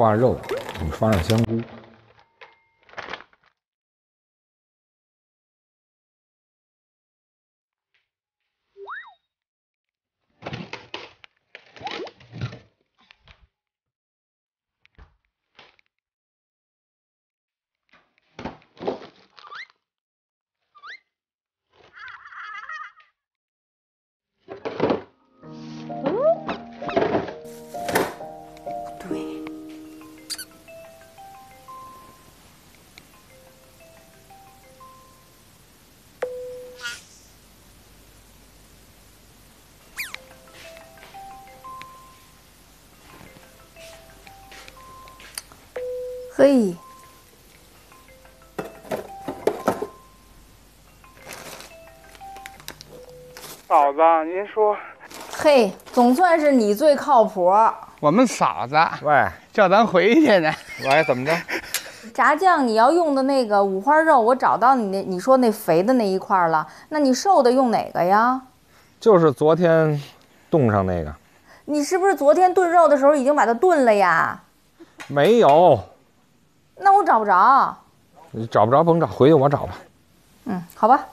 挂肉，你放上香菇。嘿，嫂子，您说嘿，总算是你最靠谱。我们嫂子喂叫咱回去呢。喂，怎么着？炸酱你要用的那个五花肉，我找到你那你说那肥的那一块了，那你瘦的用哪个呀？就是昨天冻上那个，你是不是昨天炖肉的时候已经把它炖了呀？没有，那我找不着。你找不着甭找，回去我找吧。嗯，好吧，